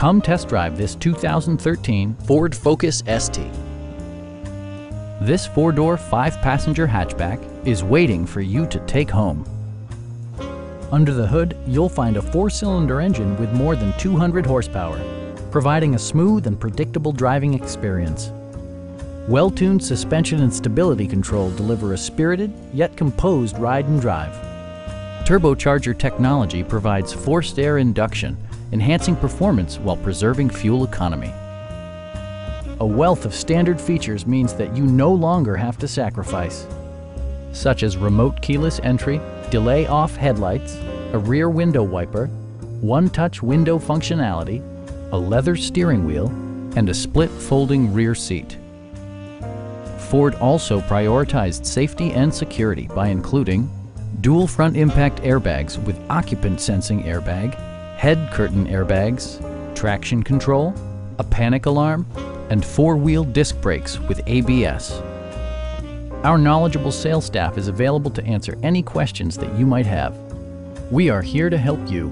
Come test drive this 2013 Ford Focus ST. This four-door, five-passenger hatchback is waiting for you to take home. Under the hood, you'll find a four-cylinder engine with more than 200 horsepower, providing a smooth and predictable driving experience. Well-tuned suspension and stability control deliver a spirited yet composed ride and drive. Turbocharger technology provides forced air induction, enhancing performance while preserving fuel economy. A wealth of standard features means that you no longer have to sacrifice, such as remote keyless entry, delay off headlights, a rear window wiper, one-touch window functionality, a leather steering wheel, and a split folding rear seat. Ford also prioritized safety and security by including dual front impact airbags with occupant sensing airbag, head curtain airbags, traction control, a panic alarm, and four-wheel disc brakes with ABS. Our knowledgeable sales staff is available to answer any questions that you might have. We are here to help you